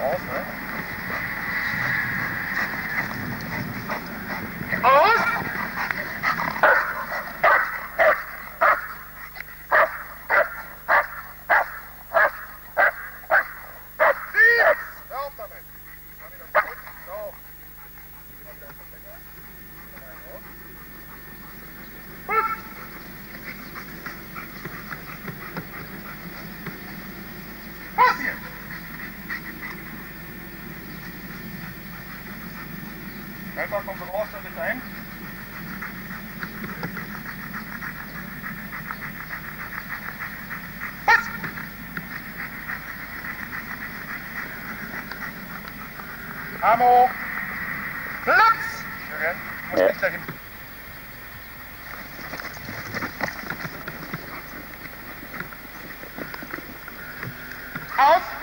All. Einfach vom Bronze mit ein. Was? Amo. Platz. Schön, Muss ja. nicht dahin. Aus!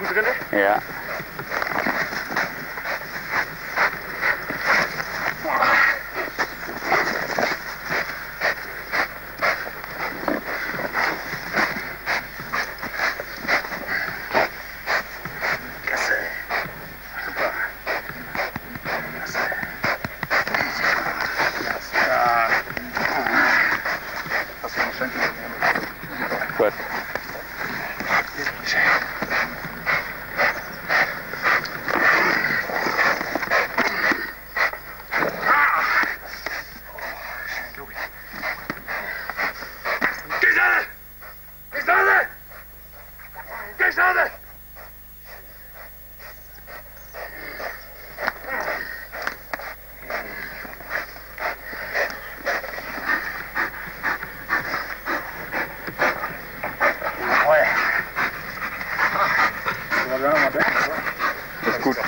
Hast du ihn gut drin? Ja. Klasse! Super! Klasse! Ja. Hast du noch Schenkel? Gut. Dat is goed.